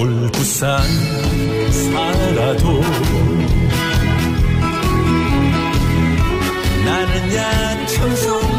서울 부산 살아도 나는 야 청소